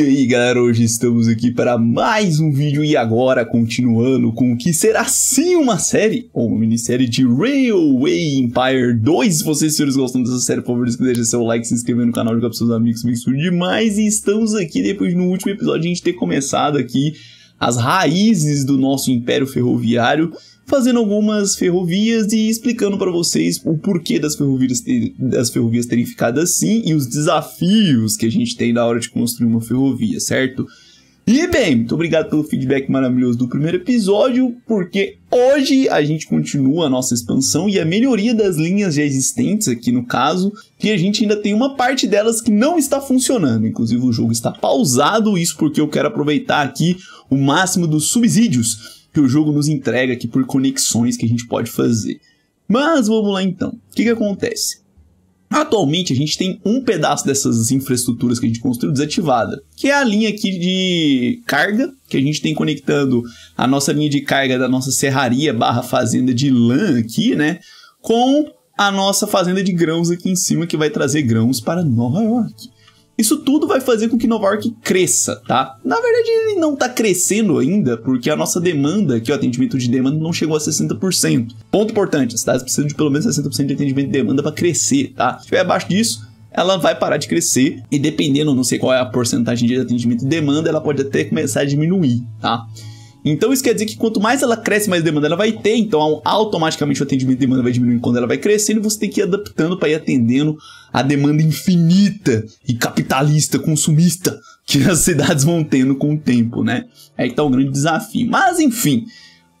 E aí galera, hoje estamos aqui para mais um vídeo e agora continuando com o que será sim uma série, ou uma minissérie de Railway Empire 2. Se vocês senhores gostam dessa série, por favor, deixa seu like, se inscrever no canal, jogar para seus amigos, me tudo demais. E estamos aqui depois no último episódio a gente ter começado aqui as raízes do nosso Império Ferroviário fazendo algumas ferrovias e explicando para vocês o porquê das ferrovias, ter, das ferrovias terem ficado assim e os desafios que a gente tem na hora de construir uma ferrovia, certo? E bem, muito obrigado pelo feedback maravilhoso do primeiro episódio, porque hoje a gente continua a nossa expansão e a melhoria das linhas já existentes aqui no caso, que a gente ainda tem uma parte delas que não está funcionando. Inclusive o jogo está pausado, isso porque eu quero aproveitar aqui o máximo dos subsídios que o jogo nos entrega aqui por conexões que a gente pode fazer. Mas vamos lá então. O que, que acontece? Atualmente a gente tem um pedaço dessas infraestruturas que a gente construiu desativada, que é a linha aqui de carga, que a gente tem conectando a nossa linha de carga da nossa serraria barra fazenda de lã aqui, né? Com a nossa fazenda de grãos aqui em cima, que vai trazer grãos para Nova York. Isso tudo vai fazer com que Nova York cresça, tá? Na verdade, ele não tá crescendo ainda, porque a nossa demanda, que o atendimento de demanda, não chegou a 60%. Ponto importante, as cidades precisam de pelo menos 60% de atendimento de demanda para crescer, tá? Se estiver abaixo disso, ela vai parar de crescer e dependendo, não sei qual é a porcentagem de atendimento de demanda, ela pode até começar a diminuir, tá? Então isso quer dizer que quanto mais ela cresce, mais demanda ela vai ter. Então automaticamente o atendimento de demanda vai diminuindo quando ela vai crescendo você tem que ir adaptando para ir atendendo a demanda infinita e capitalista, consumista que as cidades vão tendo com o tempo, né? É que tá o grande desafio. Mas enfim,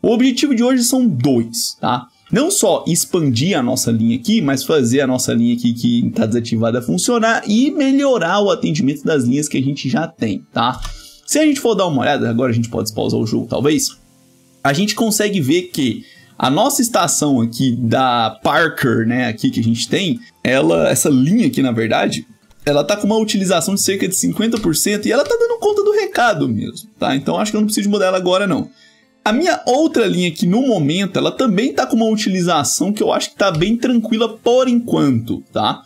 o objetivo de hoje são dois, tá? Não só expandir a nossa linha aqui, mas fazer a nossa linha aqui que está desativada funcionar e melhorar o atendimento das linhas que a gente já tem, tá? Se a gente for dar uma olhada, agora a gente pode pausar o jogo talvez, a gente consegue ver que a nossa estação aqui da Parker, né, aqui que a gente tem, ela, essa linha aqui na verdade, ela tá com uma utilização de cerca de 50% e ela tá dando conta do recado mesmo, tá? Então acho que eu não preciso mudar ela agora não. A minha outra linha aqui no momento, ela também tá com uma utilização que eu acho que tá bem tranquila por enquanto, tá?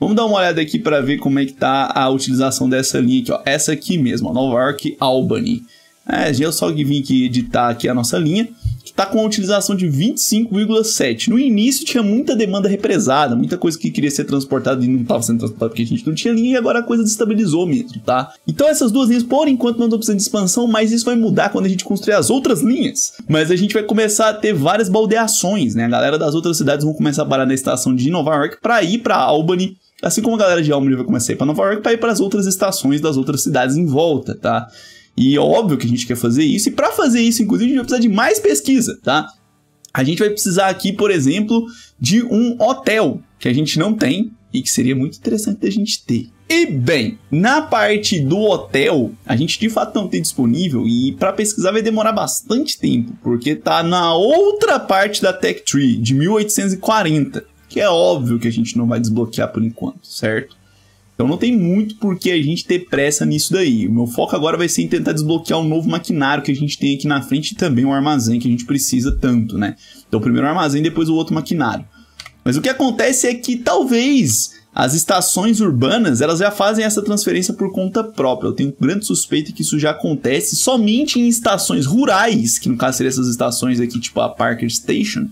Vamos dar uma olhada aqui para ver como é que tá a utilização dessa linha aqui, ó. Essa aqui mesmo, ó, Nova York Albany. É, eu só vim aqui editar aqui a nossa linha, que tá com a utilização de 25,7. No início tinha muita demanda represada, muita coisa que queria ser transportada e não estava sendo transportada porque a gente não tinha linha e agora a coisa destabilizou mesmo, tá? Então essas duas linhas, por enquanto, não estão precisando de expansão, mas isso vai mudar quando a gente construir as outras linhas. Mas a gente vai começar a ter várias baldeações, né? A galera das outras cidades vão começar a parar na estação de Nova York para ir para Albany Assim como a galera de Albany vai começar a ir para Nova York para ir para as outras estações das outras cidades em volta, tá? E é óbvio que a gente quer fazer isso, e para fazer isso, inclusive, a gente vai precisar de mais pesquisa, tá? A gente vai precisar aqui, por exemplo, de um hotel que a gente não tem e que seria muito interessante da gente ter. E bem, na parte do hotel, a gente de fato não tem disponível e para pesquisar vai demorar bastante tempo, porque tá na outra parte da Tech Tree de 1840 que é óbvio que a gente não vai desbloquear por enquanto, certo? Então não tem muito por que a gente ter pressa nisso daí. O meu foco agora vai ser em tentar desbloquear o um novo maquinário que a gente tem aqui na frente e também o armazém que a gente precisa tanto, né? Então primeiro o armazém, depois o outro maquinário. Mas o que acontece é que talvez as estações urbanas elas já fazem essa transferência por conta própria. Eu tenho grande suspeita que isso já acontece somente em estações rurais, que no caso seriam essas estações aqui, tipo a Parker Station,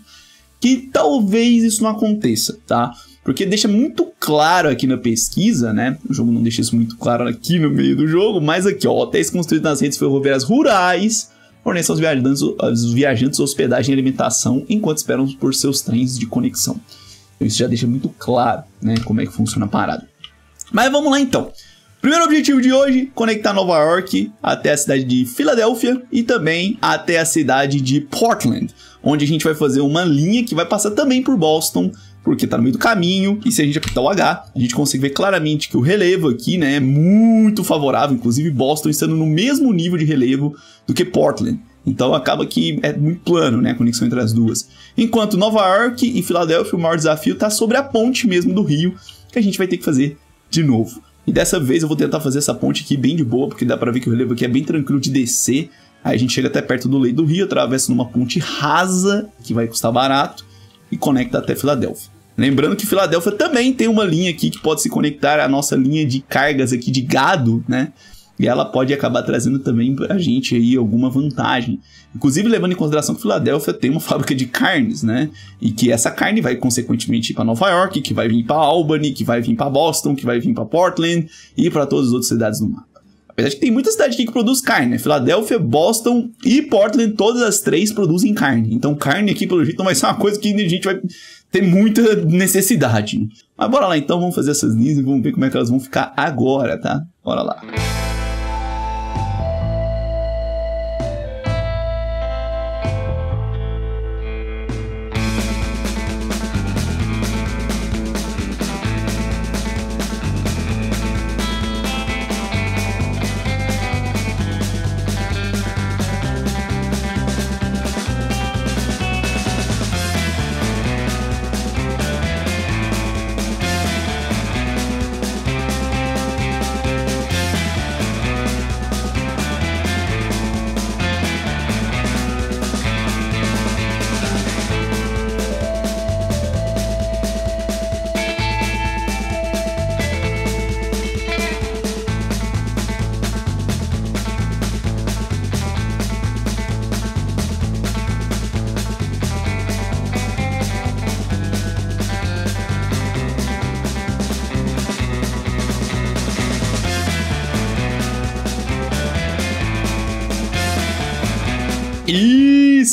que talvez isso não aconteça, tá? Porque deixa muito claro aqui na pesquisa, né? O jogo não deixa isso muito claro aqui no meio do jogo, mas aqui, ó, hotéis construídos nas redes ferroviárias rurais fornecem aos viajantes, aos viajantes hospedagem e alimentação enquanto esperam por seus trens de conexão. Então isso já deixa muito claro, né, como é que funciona a parada. Mas vamos lá então. Primeiro objetivo de hoje, conectar Nova York até a cidade de Filadélfia e também até a cidade de Portland onde a gente vai fazer uma linha que vai passar também por Boston, porque está no meio do caminho, e se a gente apertar o H, a gente consegue ver claramente que o relevo aqui, né, é muito favorável, inclusive Boston estando no mesmo nível de relevo do que Portland. Então acaba que é muito plano, né, a conexão entre as duas. Enquanto Nova York e Filadélfia, o maior desafio está sobre a ponte mesmo do rio, que a gente vai ter que fazer de novo. E dessa vez eu vou tentar fazer essa ponte aqui bem de boa, porque dá para ver que o relevo aqui é bem tranquilo de descer. Aí a gente chega até perto do leito do rio, atravessa numa ponte rasa, que vai custar barato, e conecta até Filadélfia. Lembrando que Filadélfia também tem uma linha aqui que pode se conectar à nossa linha de cargas aqui de gado, né? E ela pode acabar trazendo também pra gente aí alguma vantagem. Inclusive levando em consideração que Filadélfia tem uma fábrica de carnes, né? E que essa carne vai consequentemente para Nova York, que vai vir para Albany, que vai vir para Boston, que vai vir para Portland e para todas as outras cidades do mapa. Apesar de que tem muita cidade aqui que produz carne, né? Filadélfia, Boston e Portland, todas as três produzem carne. Então carne aqui, pelo jeito, não vai ser uma coisa que a gente vai ter muita necessidade. Né? Mas bora lá então, vamos fazer essas linhas e vamos ver como é que elas vão ficar agora, tá? Bora lá. E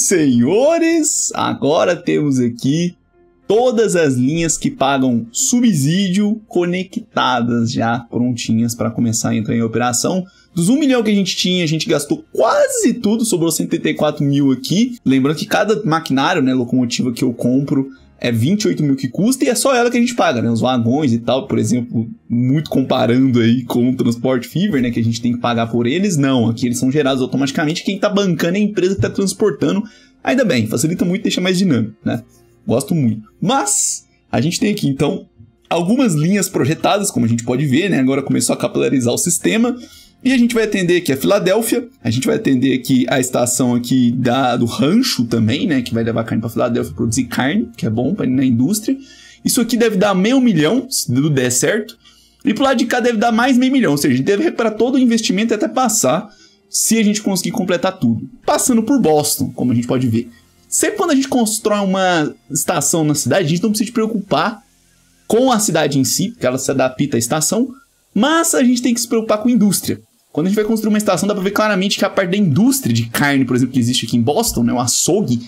senhores, agora temos aqui todas as linhas que pagam subsídio conectadas já prontinhas para começar a entrar em operação. Dos 1 milhão que a gente tinha, a gente gastou quase tudo, sobrou 184 mil aqui. Lembrando que cada maquinário, né, locomotiva que eu compro, é 28 mil que custa e é só ela que a gente paga, né? Os vagões e tal, por exemplo, muito comparando aí com o Transport Fever, né? Que a gente tem que pagar por eles, não. Aqui eles são gerados automaticamente, quem tá bancando é a empresa que tá transportando. Ainda bem, facilita muito deixa mais dinâmico, né? Gosto muito. Mas, a gente tem aqui, então, algumas linhas projetadas, como a gente pode ver, né? Agora começou a capilarizar o sistema. E a gente vai atender aqui a Filadélfia, a gente vai atender aqui a estação aqui da, do rancho também, né? Que vai levar carne para Filadélfia produzir carne, que é bom para na indústria. Isso aqui deve dar meio milhão, se tudo der certo. E pro lado de cá deve dar mais meio milhão, ou seja, a gente deve recuperar todo o investimento até passar, se a gente conseguir completar tudo. Passando por Boston, como a gente pode ver. Sempre quando a gente constrói uma estação na cidade, a gente não precisa se preocupar com a cidade em si, porque ela se adapta à estação, mas a gente tem que se preocupar com a indústria. Quando a gente vai construir uma estação, dá pra ver claramente que a parte da indústria de carne, por exemplo, que existe aqui em Boston, né, o açougue,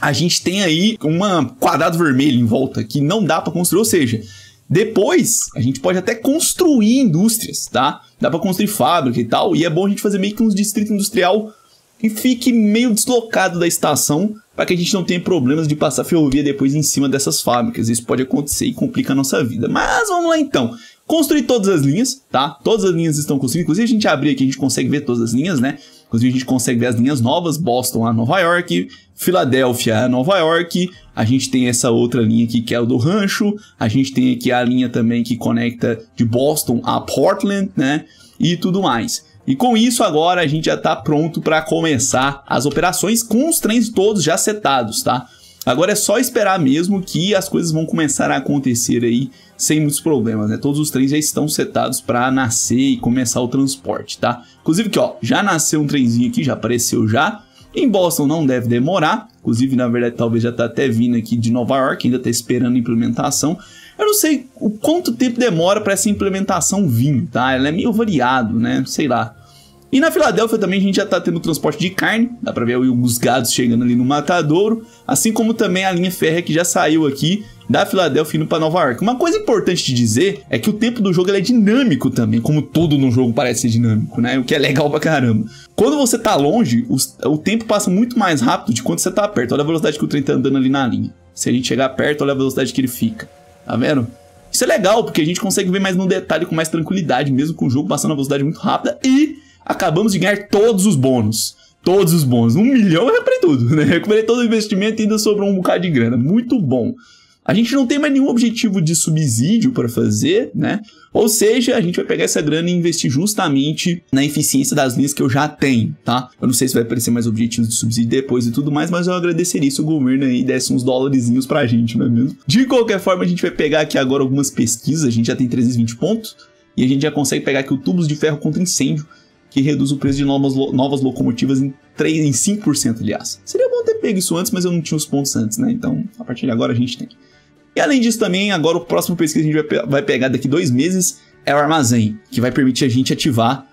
a gente tem aí um quadrado vermelho em volta que não dá para construir, ou seja, depois a gente pode até construir indústrias, tá? Dá para construir fábrica e tal, e é bom a gente fazer meio que um distrito industrial que fique meio deslocado da estação para que a gente não tenha problemas de passar ferrovia depois em cima dessas fábricas. Isso pode acontecer e complica a nossa vida. Mas vamos lá então. Construir todas as linhas, tá? Todas as linhas estão construídas. Inclusive, a gente abrir aqui, a gente consegue ver todas as linhas, né? Inclusive, a gente consegue ver as linhas novas, Boston a Nova York, Filadélfia a Nova York. A gente tem essa outra linha aqui que é o do Rancho. A gente tem aqui a linha também que conecta de Boston a Portland, né? E tudo mais. E com isso, agora a gente já está pronto para começar as operações com os trens todos já setados, tá? Agora é só esperar mesmo que as coisas vão começar a acontecer aí sem muitos problemas, né? Todos os trens já estão setados para nascer e começar o transporte, tá? Inclusive que ó, já nasceu um trenzinho aqui, já apareceu já. Em Boston não deve demorar, inclusive na verdade talvez já tá até vindo aqui de Nova York, ainda tá esperando a implementação. Eu não sei o quanto tempo demora para essa implementação vir, tá? Ela é meio variado, né? Sei lá. E na Filadélfia também a gente já tá tendo transporte de carne, dá pra ver os gados chegando ali no matadouro, assim como também a linha férrea que já saiu aqui da Filadélfia indo para Nova York. Uma coisa importante de dizer é que o tempo do jogo é dinâmico também, como tudo no jogo parece ser dinâmico, né? O que é legal pra caramba. Quando você tá longe, o tempo passa muito mais rápido de quando você tá perto. Olha a velocidade que o trem tá andando ali na linha. Se a gente chegar perto, olha a velocidade que ele fica. Tá vendo? Isso é legal, porque a gente consegue ver mais no detalhe com mais tranquilidade, mesmo com o jogo passando a velocidade muito rápida e acabamos de ganhar todos os bônus. Todos os bônus. Um milhão eu recuperei tudo, né? Recuperei todo o investimento e ainda sobrou um bocado de grana. Muito bom. A gente não tem mais nenhum objetivo de subsídio para fazer, né? Ou seja, a gente vai pegar essa grana e investir justamente na eficiência das linhas que eu já tenho, tá? Eu não sei se vai aparecer mais objetivos de subsídio depois e tudo mais, mas eu agradeceria se o governo aí desse uns dólares pra gente, não é mesmo? De qualquer forma, a gente vai pegar aqui agora algumas pesquisas, a gente já tem 320 pontos. E a gente já consegue pegar aqui o tubos de ferro contra incêndio, que reduz o preço de novas, novas locomotivas em, 3, em 5%, aliás. Seria bom ter pego isso antes, mas eu não tinha os pontos antes, né? Então, a partir de agora a gente tem. E além disso também, agora o próximo pesquisa que a gente vai, vai pegar daqui dois meses é o armazém, que vai permitir a gente ativar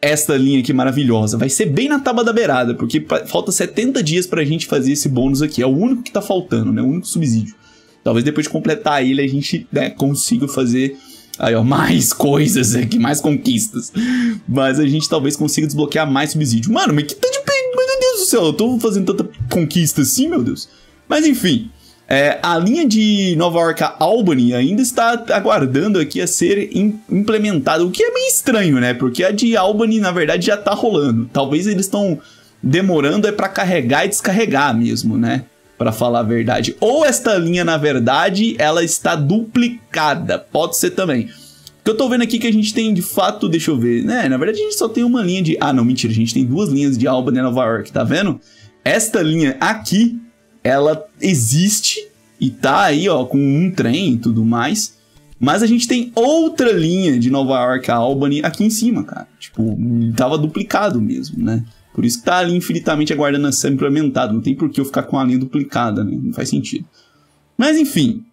esta linha aqui maravilhosa. Vai ser bem na tábua da beirada, porque falta 70 dias pra gente fazer esse bônus aqui. É o único que tá faltando, né? O único subsídio. Talvez depois de completar ele a gente né, consiga fazer aí, ó, mais coisas aqui, mais conquistas. Mas a gente talvez consiga desbloquear mais subsídio. Mano, mas que tá de... Meu Deus do céu, eu tô fazendo tanta conquista assim, meu Deus. Mas enfim, é, a linha de Nova York a Albany ainda está aguardando aqui a ser implementada, o que é meio estranho, né? Porque a de Albany, na verdade, já está rolando. Talvez eles estão demorando é para carregar e descarregar mesmo, né? Para falar a verdade. Ou esta linha, na verdade, ela está duplicada. Pode ser também. Que eu tô vendo aqui que a gente tem de fato, deixa eu ver, né? Na verdade a gente só tem uma linha de. Ah, não, mentira, a gente tem duas linhas de Albany e Nova York, tá vendo? Esta linha aqui ela existe e tá aí, ó, com um trem e tudo mais. Mas a gente tem outra linha de Nova York a Albany aqui em cima, cara. Tipo, tava duplicado mesmo, né? Por isso que tá ali infinitamente aguardando a ser implementado. Não tem por que eu ficar com a linha duplicada, né? Não faz sentido. Mas enfim,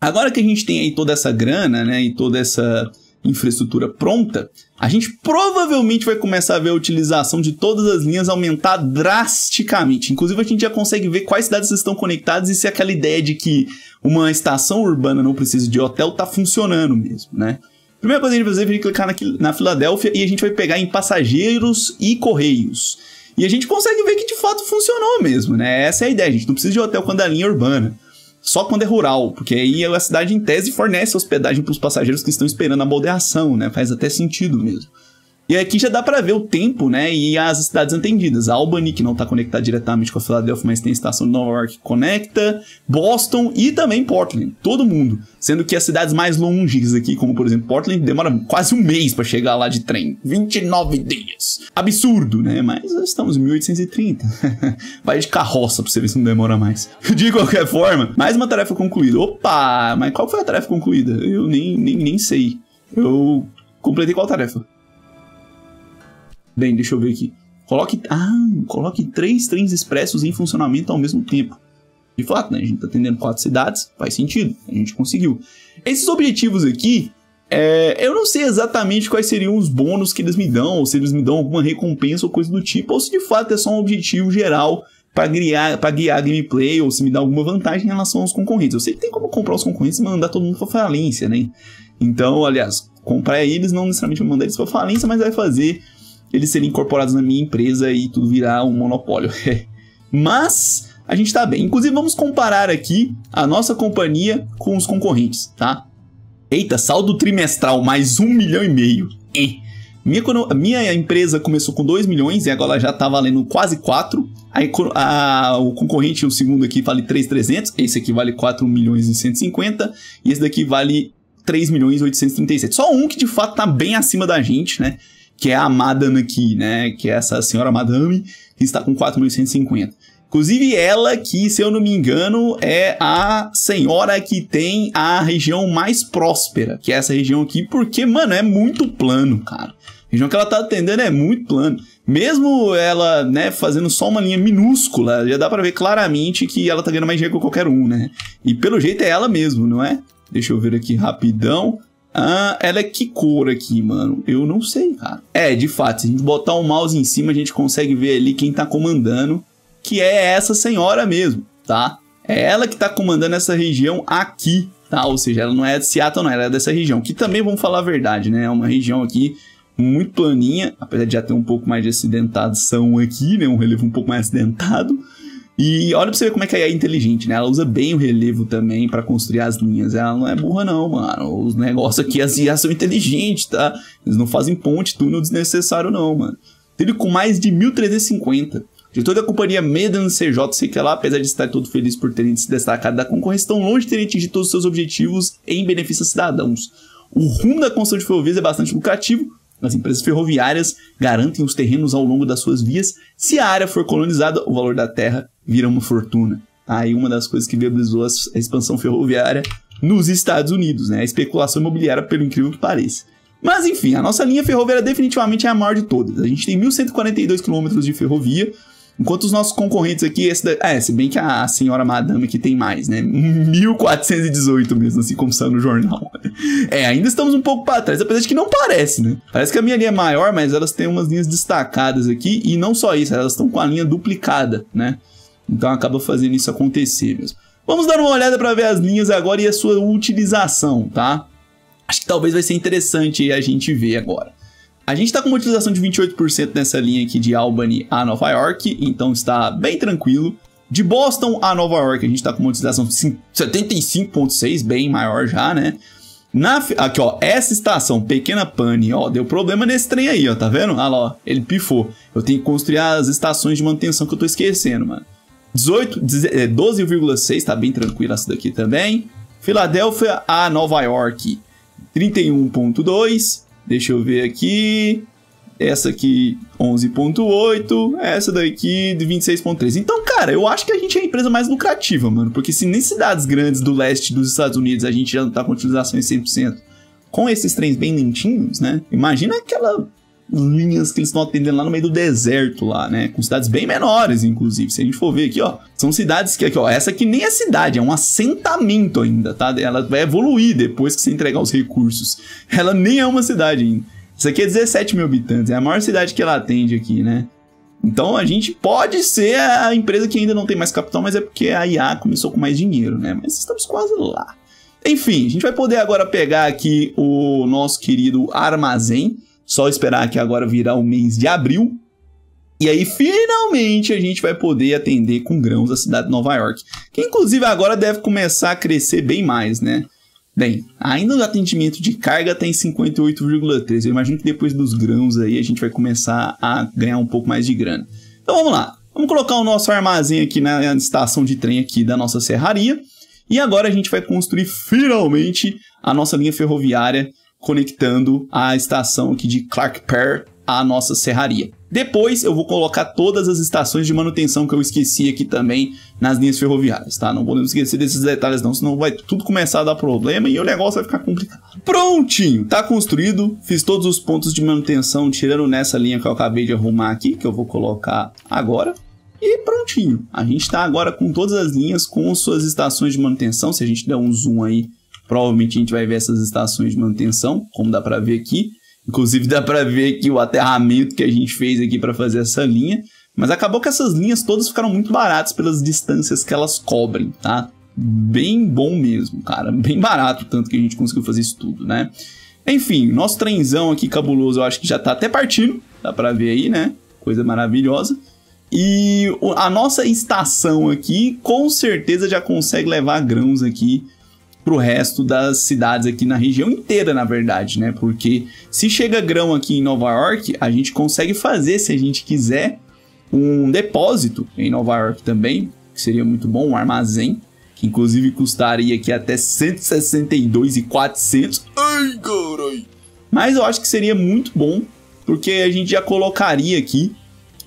agora que a gente tem aí toda essa grana, né? E toda essa infraestrutura pronta, a gente provavelmente vai começar a ver a utilização de todas as linhas aumentar drasticamente. Inclusive, a gente já consegue ver quais cidades estão conectadas e se aquela ideia de que uma estação urbana não precisa de hotel tá funcionando mesmo, né? Primeira coisa que a gente vai fazer é clicar na, na Filadélfia e a gente vai pegar em passageiros e correios. E a gente consegue ver que de fato funcionou mesmo, né? Essa é a ideia, a gente não precisa de hotel quando a linha é urbana só quando é rural, porque aí a cidade em tese fornece hospedagem para os passageiros que estão esperando a baldeação, né? Faz até sentido mesmo. E aqui já dá para ver o tempo, né? E as cidades atendidas. Albany, que não está conectada diretamente com a Filadélfia, mas tem a estação de Nova York que conecta. Boston e também Portland. Todo mundo. Sendo que as cidades mais longes aqui, como por exemplo Portland, demora quase um mês para chegar lá de trem. 29 dias. Absurdo, né? Mas estamos em 1830. Vai de carroça pra você ver se não demora mais. De qualquer forma, mais uma tarefa concluída. Opa! Mas qual foi a tarefa concluída? Eu nem, nem, nem sei. Eu completei qual tarefa? Bem, deixa eu ver aqui. Coloque, ah, coloque três trens expressos em funcionamento ao mesmo tempo. De fato, né? A gente tá atendendo quatro cidades, faz sentido. A gente conseguiu. Esses objetivos aqui, é, eu não sei exatamente quais seriam os bônus que eles me dão, ou se eles me dão alguma recompensa ou coisa do tipo, ou se de fato é só um objetivo geral para guiar, pra guiar a gameplay, ou se me dá alguma vantagem em relação aos concorrentes. Eu sei que tem como comprar os concorrentes e mandar todo mundo pra falência, né? Então, aliás, comprar eles não necessariamente mandar eles pra falência, mas vai fazer eles serem incorporados na minha empresa e tudo virar um monopólio. Mas a gente tá bem. Inclusive, vamos comparar aqui a nossa companhia com os concorrentes, tá? Eita, saldo trimestral mais um milhão e meio. Minha, minha empresa começou com 2 milhões e agora já tá valendo quase 4. A, a, o concorrente, o segundo aqui, vale 3,300. Esse aqui vale 4 milhões e 150. E esse daqui vale 3 milhões e 837. Só um que de fato tá bem acima da gente, né? Que é a Madame aqui, né? Que é essa senhora Madame, que está com 4.150. Inclusive, ela que, se eu não me engano, é a senhora que tem a região mais próspera, que é essa região aqui, porque, mano, é muito plano, cara. A região que ela tá atendendo é muito plano. Mesmo ela, né, fazendo só uma linha minúscula, já dá para ver claramente que ela tá ganhando mais dinheiro que qualquer um, né? E pelo jeito é ela mesmo, não é? Deixa eu ver aqui rapidão. Ah, ela é que cor aqui, mano? Eu não sei, cara. É, de fato, se a gente botar o mouse em cima, a gente consegue ver ali quem tá comandando, que é essa senhora mesmo, tá? É ela que tá comandando essa região aqui, tá? Ou seja, ela não é de Seattle, não, ela é dessa região. Que também, vamos falar a verdade, né? É uma região aqui muito planinha, apesar de já ter um pouco mais de acidentação aqui, né? Um relevo um pouco mais acidentado. E olha pra você ver como é que a é inteligente, né? Ela usa bem o relevo também para construir as linhas. Ela não é burra, não, mano. Os negócios aqui, as IA são inteligentes, tá? Eles não fazem ponte, túnel desnecessário, não, mano. Ele com mais de 1350. De toda a companhia Medan CJ, sei que lá, apesar de estar todo feliz por terem se destacado da concorrência, estão longe de terem atingido todos os seus objetivos em benefício aos cidadãos. O rumo da construção de ferrovias é bastante lucrativo, as empresas ferroviárias garantem os terrenos ao longo das suas vias. Se a área for colonizada, o valor da terra vira uma fortuna. Aí uma das coisas que viabilizou a expansão ferroviária nos Estados Unidos, né? A especulação imobiliária, pelo incrível que pareça. Mas enfim, a nossa linha ferroviária definitivamente é a maior de todas. A gente tem 1.142 quilômetros de ferrovia, enquanto os nossos concorrentes aqui, esse da... é, se bem que a, senhora madame aqui tem mais, né? 1.418 mesmo, assim como saiu no jornal. É, ainda estamos um pouco para trás, apesar de que não parece, né? Parece que a minha linha é maior, mas elas têm umas linhas destacadas aqui, e não só isso, elas estão com a linha duplicada, né? Então acaba fazendo isso acontecer mesmo. Vamos dar uma olhada para ver as linhas agora e a sua utilização, tá? Acho que talvez vai ser interessante a gente ver agora. A gente está com uma utilização de 28% nessa linha aqui de Albany a Nova York, então está bem tranquilo. De Boston a Nova York, a gente está com uma utilização de 75,6, bem maior já, né? Na, aqui, ó, essa estação, Pequena Pane, ó, deu problema nesse trem aí, ó, tá vendo? Olha lá, ó, ele pifou. Eu tenho que construir as estações de manutenção que eu tô esquecendo, mano. 18, 12,6, é, tá bem tranquilo essa daqui também. Filadélfia a Nova York, 31.2. Deixa eu ver aqui. Essa aqui, 11.8. Essa daqui, de 26.3. Então, cara, eu acho que a gente é a empresa mais lucrativa, mano. Porque se nem cidades grandes do leste dos Estados Unidos a gente já não tá com utilização em 100%, com esses trens bem lentinhos, né? Imagina aquela linhas que eles estão atendendo lá no meio do deserto lá, né? Com cidades bem menores, inclusive. Se a gente for ver aqui, ó, são cidades que aqui, ó, essa aqui nem é cidade, é um assentamento ainda, tá? Ela vai evoluir depois que você entregar os recursos. Ela nem é uma cidade ainda. Isso aqui é 17 mil habitantes, é a maior cidade que ela atende aqui, né? Então a gente pode ser a empresa que ainda não tem mais capital, mas é porque a IA começou com mais dinheiro, né? Mas estamos quase lá. Enfim, a gente vai poder agora pegar aqui o nosso querido armazém só esperar que agora virar o mês de abril. E aí, finalmente, a gente vai poder atender com grãos a cidade de Nova York. Que, inclusive, agora deve começar a crescer bem mais, né? Bem, ainda o atendimento de carga tem 58,3. Eu imagino que depois dos grãos aí a gente vai começar a ganhar um pouco mais de grana. Então vamos lá. Vamos colocar o nosso armazém aqui na estação de trem aqui da nossa serraria. E agora a gente vai construir finalmente a nossa linha ferroviária conectando a estação aqui de Clark Pear à nossa serraria. Depois eu vou colocar todas as estações de manutenção que eu esqueci aqui também nas linhas ferroviárias, tá? Não podemos esquecer desses detalhes não, senão vai tudo começar a dar problema e o negócio vai ficar complicado. Prontinho, tá construído, fiz todos os pontos de manutenção tirando nessa linha que eu acabei de arrumar aqui, que eu vou colocar agora. E prontinho, a gente está agora com todas as linhas com suas estações de manutenção, se a gente der um zoom aí Provavelmente a gente vai ver essas estações de manutenção, como dá para ver aqui. Inclusive dá para ver aqui o aterramento que a gente fez aqui para fazer essa linha. Mas acabou que essas linhas todas ficaram muito baratas pelas distâncias que elas cobrem, tá? Bem bom mesmo, cara. Bem barato, tanto que a gente conseguiu fazer isso tudo, né? Enfim, nosso trenzão aqui cabuloso, eu acho que já tá até partindo. Dá pra ver aí, né? Coisa maravilhosa. E a nossa estação aqui, com certeza já consegue levar grãos aqui pro resto das cidades aqui na região inteira, na verdade, né? Porque se chega grão aqui em Nova York, a gente consegue fazer, se a gente quiser, um depósito em Nova York também, que seria muito bom, um armazém, que inclusive custaria aqui até 162,400. Ai, carai! Mas eu acho que seria muito bom, porque a gente já colocaria aqui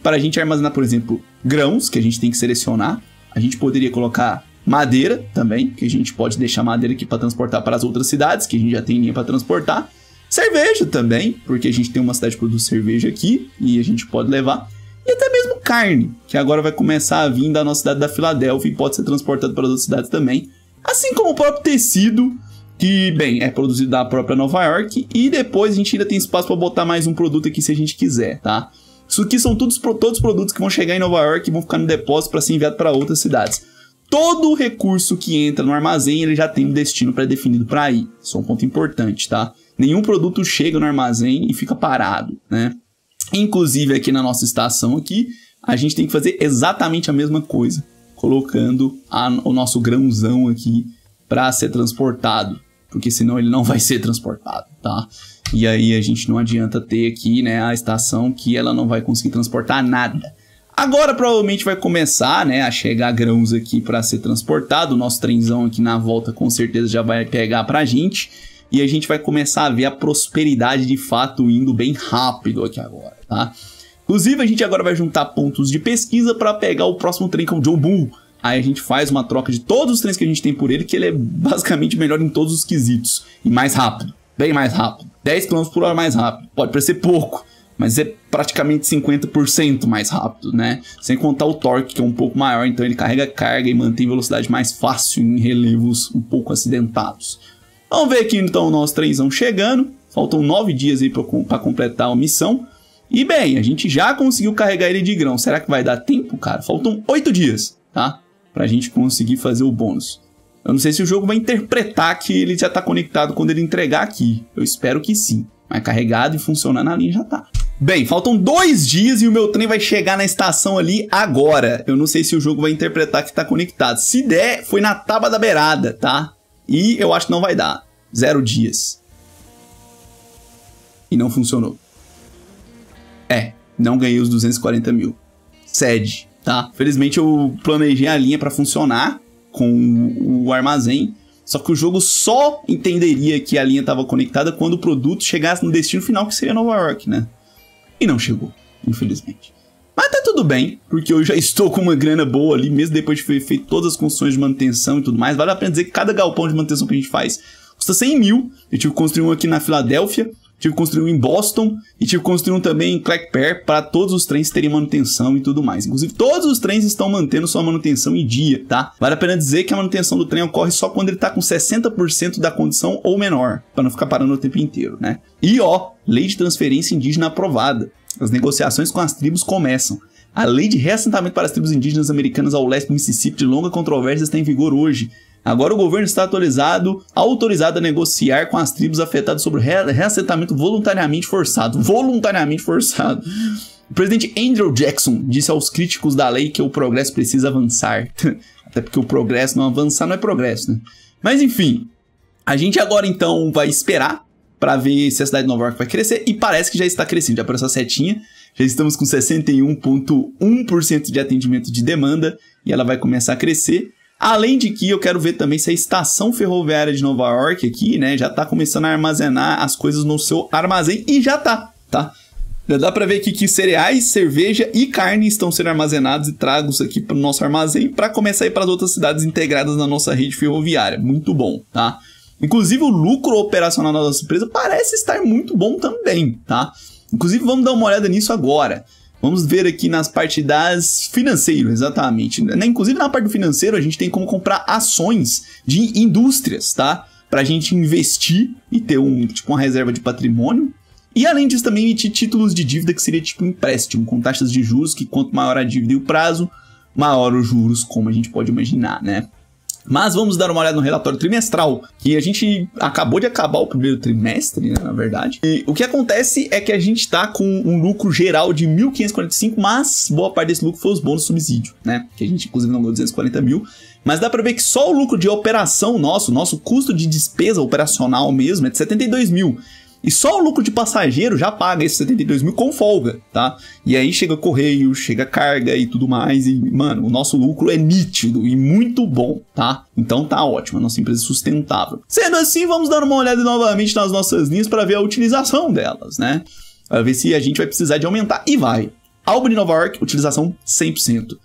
para a gente armazenar, por exemplo, grãos que a gente tem que selecionar. A gente poderia colocar Madeira também, que a gente pode deixar madeira aqui para transportar para as outras cidades, que a gente já tem linha para transportar. Cerveja também, porque a gente tem uma cidade que produz cerveja aqui e a gente pode levar. E até mesmo carne, que agora vai começar a vir da nossa cidade da Filadélfia e pode ser transportado para outras cidades também. Assim como o próprio tecido, que, bem, é produzido da própria Nova York. E depois a gente ainda tem espaço para botar mais um produto aqui se a gente quiser, tá? Isso aqui são todos, todos os produtos que vão chegar em Nova York e vão ficar no depósito para ser enviado para outras cidades todo recurso que entra no armazém ele já tem um destino pré-definido para ir. Isso é um ponto importante, tá? Nenhum produto chega no armazém e fica parado, né? Inclusive aqui na nossa estação aqui, a gente tem que fazer exatamente a mesma coisa, colocando a, o nosso grãozão aqui para ser transportado, porque senão ele não vai ser transportado, tá? E aí a gente não adianta ter aqui, né, a estação que ela não vai conseguir transportar nada. Agora provavelmente vai começar, né, a chegar grãos aqui para ser transportado. O nosso trenzão aqui na volta com certeza já vai pegar pra gente. E a gente vai começar a ver a prosperidade de fato indo bem rápido aqui agora, tá? Inclusive a gente agora vai juntar pontos de pesquisa para pegar o próximo trem que é o Joe Boom. Aí a gente faz uma troca de todos os trens que a gente tem por ele, que ele é basicamente melhor em todos os quesitos. E mais rápido, bem mais rápido. 10 km por hora mais rápido. Pode parecer pouco, mas é praticamente 50% mais rápido, né? Sem contar o torque, que é um pouco maior, então ele carrega carga e mantém velocidade mais fácil em relevos um pouco acidentados. Vamos ver aqui então o nosso trenzão chegando. Faltam 9 dias aí para completar a missão. E bem, a gente já conseguiu carregar ele de grão. Será que vai dar tempo, cara? Faltam 8 dias, tá? Pra gente conseguir fazer o bônus. Eu não sei se o jogo vai interpretar que ele já tá conectado quando ele entregar aqui. Eu espero que sim. Mas carregado e funcionando a linha já tá. Bem, faltam dois dias e o meu trem vai chegar na estação ali agora. Eu não sei se o jogo vai interpretar que tá conectado. Se der, foi na tábua da beirada, tá? E eu acho que não vai dar. Zero dias. E não funcionou. É, não ganhei os 240 mil. Sede, tá? Felizmente eu planejei a linha para funcionar com o armazém. Só que o jogo só entenderia que a linha estava conectada quando o produto chegasse no destino final, que seria Nova York, né? E não chegou, infelizmente. Mas tá tudo bem, porque eu já estou com uma grana boa ali, mesmo depois de ter feito todas as construções de manutenção e tudo mais. Vale a pena dizer que cada galpão de manutenção que a gente faz custa 100 mil. Eu tive que construir um aqui na Filadélfia, tive que construir um em Boston e tive que construir um também em Clackpare para todos os trens terem manutenção e tudo mais. Inclusive, todos os trens estão mantendo sua manutenção em dia, tá? Vale a pena dizer que a manutenção do trem ocorre só quando ele está com 60% da condição ou menor, para não ficar parando o tempo inteiro, né? E ó, lei de transferência indígena aprovada. As negociações com as tribos começam. A lei de reassentamento para as tribos indígenas americanas ao leste do Mississippi de longa controvérsia está em vigor hoje. Agora o governo está atualizado, autorizado a negociar com as tribos afetadas sobre reassentamento voluntariamente forçado. Voluntariamente forçado. O presidente Andrew Jackson disse aos críticos da lei que o progresso precisa avançar. Até porque o progresso não avançar não é progresso, né? Mas enfim, a gente agora então vai esperar para ver se a cidade de Nova York vai crescer e parece que já está crescendo. Já apareceu a setinha, já estamos com 61,1% de atendimento de demanda e ela vai começar a crescer. Além de que eu quero ver também se a estação ferroviária de Nova York aqui, né, já tá começando a armazenar as coisas no seu armazém e já tá, tá? Já dá para ver aqui que cereais, cerveja e carne estão sendo armazenados e tragos aqui para o nosso armazém para começar a ir para as outras cidades integradas na nossa rede ferroviária. Muito bom, tá? Inclusive o lucro operacional da nossa empresa parece estar muito bom também, tá? Inclusive vamos dar uma olhada nisso agora. Vamos ver aqui nas partes das financeiro, exatamente. Né? Inclusive na parte do financeiro a gente tem como comprar ações de indústrias, tá? Pra gente investir e ter um, tipo, uma reserva de patrimônio. E além disso também emitir títulos de dívida que seria tipo empréstimo, com taxas de juros que quanto maior a dívida e o prazo, maior os juros, como a gente pode imaginar, né? Mas vamos dar uma olhada no relatório trimestral, que a gente acabou de acabar o primeiro trimestre, né, na verdade. E o que acontece é que a gente está com um lucro geral de 1.545, mas boa parte desse lucro foi os bônus subsídio, né? Que a gente inclusive não ganhou 240 mil. Mas dá para ver que só o lucro de operação nosso, nosso custo de despesa operacional mesmo, é de 72 mil. E só o lucro de passageiro já paga esses 72 mil com folga, tá? E aí chega correio, chega carga e tudo mais. E, mano, o nosso lucro é nítido e muito bom, tá? Então tá ótimo, a nossa empresa é sustentável. Sendo assim, vamos dar uma olhada novamente nas nossas linhas para ver a utilização delas, né? Para ver se a gente vai precisar de aumentar. E vai. Albany, Nova York, utilização 100%.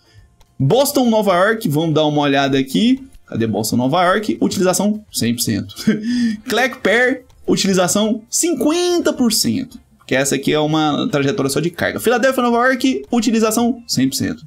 Boston, Nova York, vamos dar uma olhada aqui. Cadê Boston, Nova York? Utilização 100%. Clackpare, utilização 50%. Que essa aqui é uma trajetória só de carga. Filadélfia, Nova York, utilização 100%.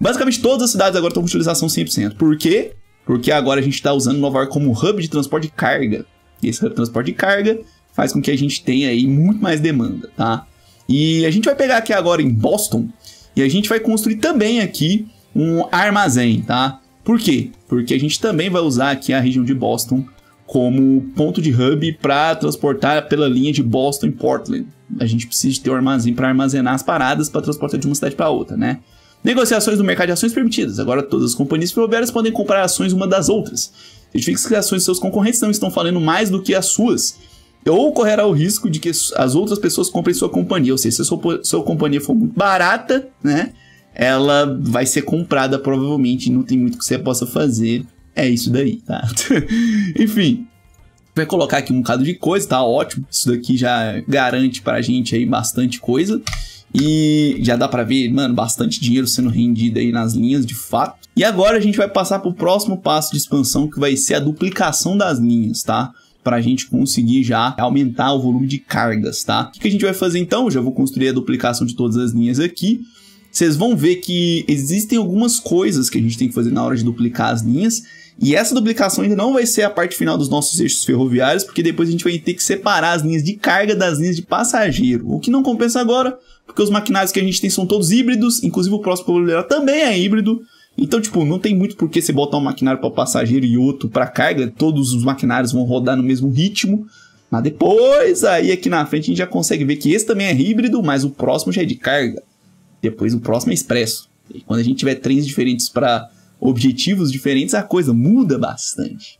Basicamente todas as cidades agora estão com utilização 100%. Por quê? Porque agora a gente está usando Nova York como hub de transporte de carga. E esse hub de transporte de carga faz com que a gente tenha aí muito mais demanda, tá? E a gente vai pegar aqui agora em Boston e a gente vai construir também aqui um armazém, tá? Por quê? Porque a gente também vai usar aqui a região de Boston como ponto de hub para transportar pela linha de Boston e Portland. A gente precisa ter um armazém para armazenar as paradas para transportar de uma cidade para outra, né? Negociações no mercado de ações permitidas. Agora todas as companhias ferroviárias podem comprar ações uma das outras. Significa que as ações de seus concorrentes não estão falando mais do que as suas. Ou correrá o risco de que as outras pessoas comprem sua companhia. Ou seja, se a sua, sua companhia for muito barata, né? Ela vai ser comprada provavelmente. Não tem muito que você possa fazer é isso daí, tá? Enfim, vai colocar aqui um bocado de coisa, tá ótimo. Isso daqui já garante pra gente aí bastante coisa. E já dá pra ver, mano, bastante dinheiro sendo rendido aí nas linhas, de fato. E agora a gente vai passar pro próximo passo de expansão, que vai ser a duplicação das linhas, tá? para a gente conseguir já aumentar o volume de cargas, tá? O que, a gente vai fazer então? Já vou construir a duplicação de todas as linhas aqui. Vocês vão ver que existem algumas coisas que a gente tem que fazer na hora de duplicar as linhas. E essa duplicação ainda não vai ser a parte final dos nossos eixos ferroviários, porque depois a gente vai ter que separar as linhas de carga das linhas de passageiro. O que não compensa agora, porque os maquinários que a gente tem são todos híbridos, inclusive o próximo Poveleira também é híbrido. Então, tipo, não tem muito por que você botar um maquinário para passageiro e outro para carga, todos os maquinários vão rodar no mesmo ritmo. Mas depois, aí aqui na frente a gente já consegue ver que esse também é híbrido, mas o próximo já é de carga. Depois o próximo é expresso. E quando a gente tiver trens diferentes para objetivos diferentes, a coisa muda bastante.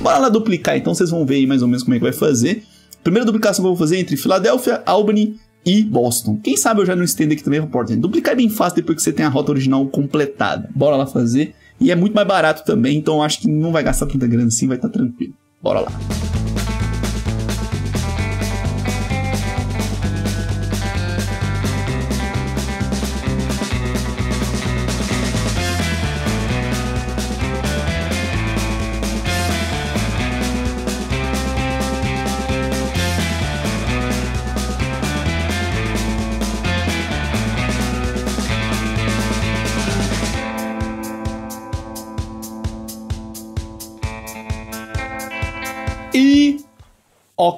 Bora lá duplicar, então vocês vão ver aí mais ou menos como é que vai fazer. Primeira duplicação que eu vou fazer é entre Filadélfia, Albany e Boston. Quem sabe eu já não estendo aqui também a porta. Duplicar é bem fácil depois que você tem a rota original completada. Bora lá fazer. E é muito mais barato também, então acho que não vai gastar tanta grana assim, vai estar tá tranquilo. Bora lá.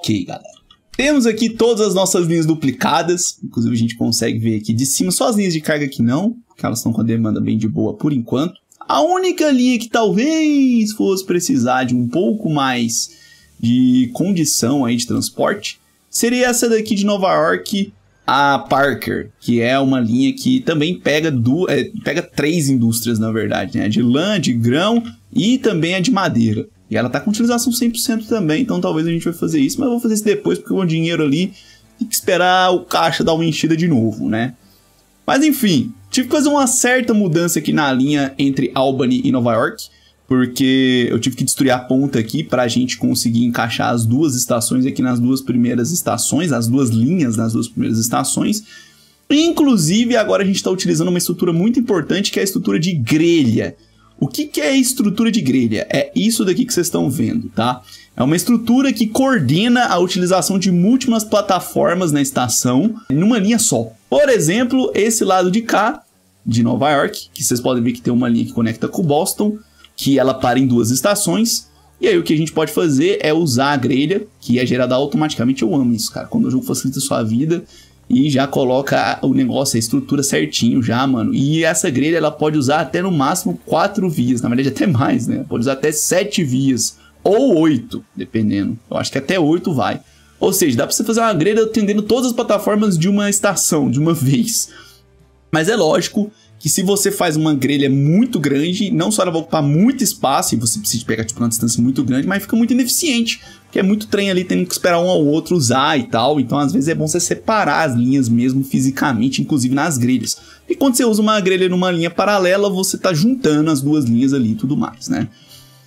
Ok, galera. Temos aqui todas as nossas linhas duplicadas. Inclusive, a gente consegue ver aqui de cima só as linhas de carga que não, porque elas estão com a demanda bem de boa por enquanto. A única linha que talvez fosse precisar de um pouco mais de condição aí de transporte seria essa daqui de Nova York, a Parker, que é uma linha que também pega, du é, pega três indústrias, na verdade, né? De lã, de grão e também a de madeira. E ela tá com utilização 100% também, então talvez a gente vai fazer isso, mas eu vou fazer isso depois, porque o dinheiro ali tem que esperar o caixa dar uma enchida de novo, né? Mas enfim, tive que fazer uma certa mudança aqui na linha entre Albany e Nova York, porque eu tive que destruir a ponta aqui para a gente conseguir encaixar as duas estações aqui nas duas primeiras estações, as duas linhas nas duas primeiras estações. Inclusive, agora a gente está utilizando uma estrutura muito importante que é a estrutura de grelha. O que, que é estrutura de grelha? É isso daqui que vocês estão vendo, tá? É uma estrutura que coordena a utilização de múltiplas plataformas na estação numa linha só. Por exemplo, esse lado de cá, de Nova York, que vocês podem ver que tem uma linha que conecta com Boston, que ela para em duas estações. E aí o que a gente pode fazer é usar a grelha, que é gerada automaticamente. Eu amo isso, cara. Quando o jogo facilita a sua vida, e já coloca o negócio, a estrutura certinho já, mano. E essa grelha ela pode usar até no máximo quatro vias, na verdade até mais, né? Pode usar até sete vias ou oito, dependendo. Eu acho que até oito vai. Ou seja, dá pra você fazer uma grelha atendendo todas as plataformas de uma estação, de uma vez. Mas é lógico que se você faz uma grelha muito grande, não só ela vai ocupar muito espaço, e você precisa pegar tipo, uma distância muito grande, mas fica muito ineficiente, porque é muito trem ali tendo que esperar um ao outro usar e tal, então às vezes é bom você separar as linhas mesmo fisicamente, inclusive nas grelhas. E quando você usa uma grelha numa linha paralela, você tá juntando as duas linhas ali e tudo mais, né?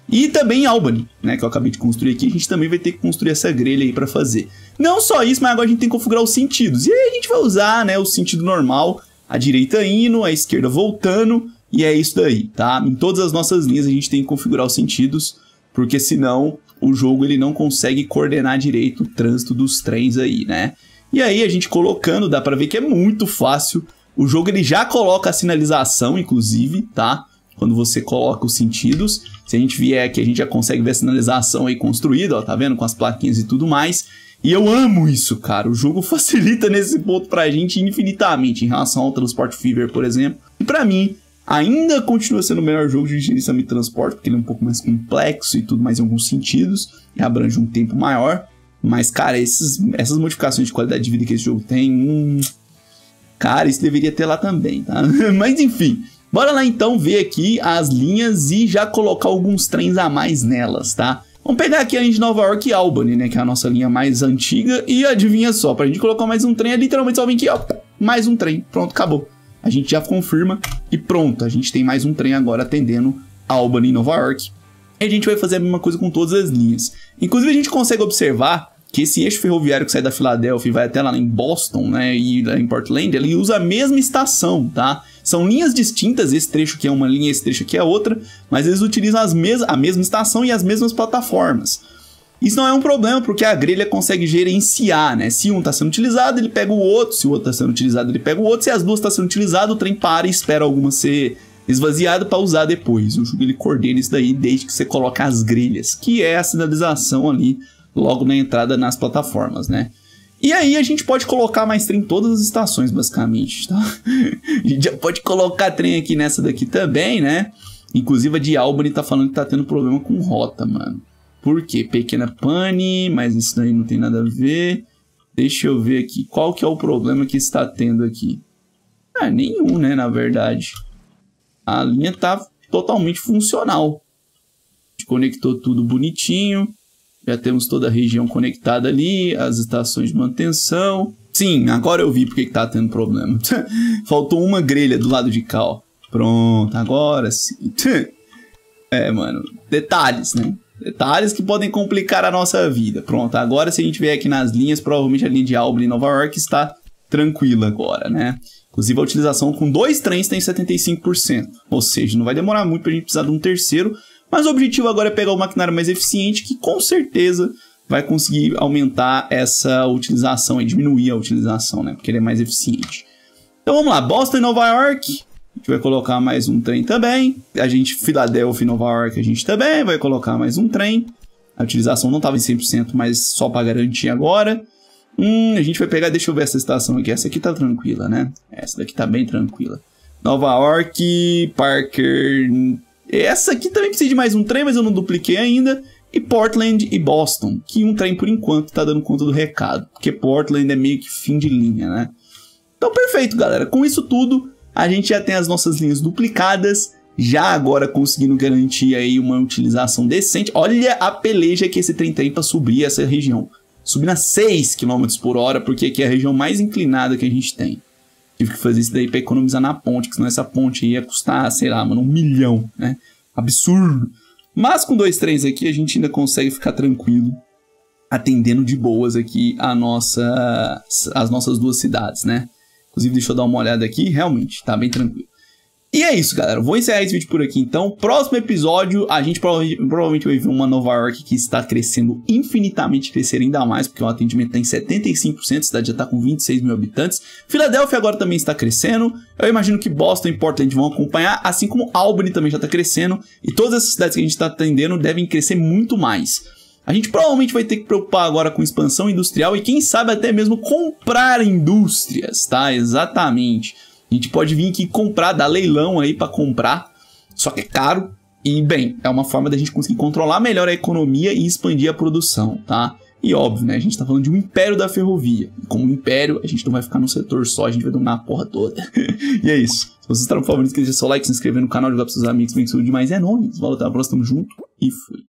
E também Albany, né, que eu acabei de construir aqui, a gente também vai ter que construir essa grelha aí para fazer. Não só isso, mas agora a gente tem que configurar os sentidos. E aí a gente vai usar, né, o sentido normal, a direita indo, a esquerda voltando, e é isso daí, tá? Em todas as nossas linhas a gente tem que configurar os sentidos, porque senão o jogo ele não consegue coordenar direito o trânsito dos trens aí, né? E aí a gente colocando, dá para ver que é muito fácil. O jogo ele já coloca a sinalização, inclusive, tá? Quando você coloca os sentidos. Se a gente vier aqui, a gente já consegue ver a sinalização aí construída, ó, tá vendo? Com as plaquinhas e tudo mais. E eu amo isso, cara. O jogo facilita nesse ponto pra gente infinitamente em relação ao Transport Fever, por exemplo. E para mim, ainda continua sendo o melhor jogo de gerenciamento de transporte, porque ele é um pouco mais complexo e tudo mais em alguns sentidos, e abrange um tempo maior. Mas, cara, esses, essas modificações de qualidade de vida que esse jogo tem, hum, cara, isso deveria ter lá também, tá? Mas enfim, bora lá então ver aqui as linhas e já colocar alguns trens a mais nelas, tá? Vamos pegar aqui a de Nova York e Albany, né? Que é a nossa linha mais antiga. E adivinha só, pra gente colocar mais um trem, é literalmente só vir aqui, ó. Mais um trem. Pronto, acabou. A gente já confirma e pronto. A gente tem mais um trem agora atendendo Albany e Nova York. E a gente vai fazer a mesma coisa com todas as linhas. Inclusive, a gente consegue observar que esse eixo ferroviário que sai da Filadélfia e vai até lá em Boston, né, e em Portland, ele usa a mesma estação, tá? São linhas distintas, esse trecho aqui é uma linha, esse trecho aqui é outra, mas eles utilizam as mes a mesma estação e as mesmas plataformas. Isso não é um problema, porque a grelha consegue gerenciar, né? Se um está sendo utilizado, ele pega o outro, se o outro está sendo utilizado, ele pega o outro, se as duas estão tá sendo utilizadas, o trem para e espera alguma ser esvaziada para usar depois. O jogo ele coordena isso daí desde que você coloca as grelhas, que é a sinalização ali logo na entrada nas plataformas, né? E aí a gente pode colocar mais trem em todas as estações, basicamente, tá? a gente já pode colocar trem aqui nessa daqui também, né? Inclusive a de Albany tá falando que tá tendo problema com rota, mano. Por quê? Pequena pane, mas isso daí não tem nada a ver. Deixa eu ver aqui. Qual que é o problema que está tendo aqui? Ah, nenhum, né, na verdade. A linha tá totalmente funcional. A gente conectou tudo bonitinho. Já temos toda a região conectada ali, as estações de manutenção. Sim, agora eu vi porque que tá tendo problema. Faltou uma grelha do lado de cá, ó. Pronto, agora sim. É, mano, detalhes, né? Detalhes que podem complicar a nossa vida. Pronto, agora se a gente vier aqui nas linhas, provavelmente a linha de Albany Nova York está tranquila agora, né? Inclusive a utilização com dois trens tem 75%. Ou seja, não vai demorar muito para a gente precisar de um terceiro. Mas o objetivo agora é pegar o maquinário mais eficiente, que com certeza vai conseguir aumentar essa utilização e diminuir a utilização, né? Porque ele é mais eficiente. Então vamos lá, Boston e Nova York. A gente vai colocar mais um trem também. A gente, Filadélfia e Nova York, a gente também vai colocar mais um trem. A utilização não estava em 100%, mas só para garantir agora. Hum, a gente vai pegar, deixa eu ver essa estação aqui. Essa aqui tá tranquila, né? Essa daqui tá bem tranquila. Nova York, Parker. Essa aqui também precisa de mais um trem, mas eu não dupliquei ainda. E Portland e Boston, que um trem por enquanto tá dando conta do recado. Porque Portland é meio que fim de linha, né? Então, perfeito, galera. Com isso tudo, a gente já tem as nossas linhas duplicadas, já agora conseguindo garantir aí uma utilização decente. Olha a peleja que esse trem tem para subir essa região. Subindo a 6 km por hora, porque aqui é a região mais inclinada que a gente tem. Tive que fazer isso daí para economizar na ponte, que senão essa ponte ia custar, sei lá, mano, um milhão, né? Absurdo. Mas com dois trens aqui a gente ainda consegue ficar tranquilo, atendendo de boas aqui a nossa, as nossas duas cidades, né? Inclusive, deixa eu dar uma olhada aqui. Realmente, tá bem tranquilo. E é isso, galera. Vou encerrar esse vídeo por aqui, então. Próximo episódio, a gente provavelmente vai ver uma Nova York que está crescendo infinitamente, crescer ainda mais, porque o atendimento está em 75%, a cidade já está com 26 mil habitantes. Filadélfia agora também está crescendo. Eu imagino que Boston e Portland vão acompanhar, assim como Albany também já está crescendo. E todas essas cidades que a gente está atendendo devem crescer muito mais. A gente provavelmente vai ter que preocupar agora com expansão industrial e quem sabe até mesmo comprar indústrias, tá? Exatamente. A gente pode vir aqui comprar, dar leilão aí para comprar, só que é caro e bem, é uma forma da gente conseguir controlar melhor a economia e expandir a produção, tá? E óbvio, né? A gente tá falando de um império da ferrovia. E como império, a gente não vai ficar num setor só, a gente vai dominar a porra toda. e é isso. Se vocês estão favoritos, deixa seu like, se inscrever no canal, jogar pros seus amigos, vem tudo demais. É nóis. Valeu, até a próxima, tamo junto e fui.